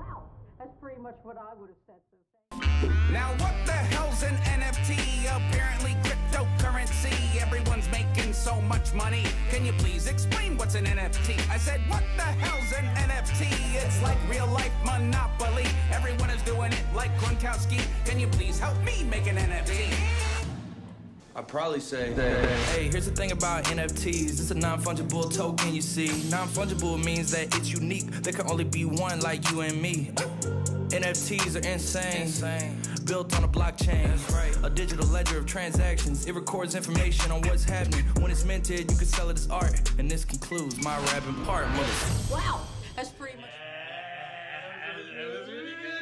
Wow, that's pretty much what I would have said. So Now what the hell's an NFT? Apparently cryptocurrency. Everyone's making so much money. Can you please explain what's an NFT? I said, what the hell's an NFT? It's like real life Monopoly. Everyone is doing it like Gronkowski. Can you please help me? I'd probably say that. Hey, here's the thing about NFTs. It's a non-fungible token, you see. Non-fungible means that it's unique. There can only be one like you and me. NFTs are insane. insane. Built on a blockchain, right. a digital ledger of transactions. It records information on what's happening. When it's minted, you can sell it as art. And this concludes my rapping part. Wow, that's pretty much. That was really good.